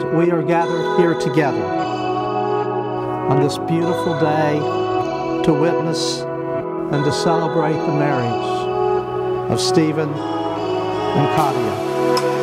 and we are gathered here together on this beautiful day to witness and to celebrate the marriage of Steven and Katja.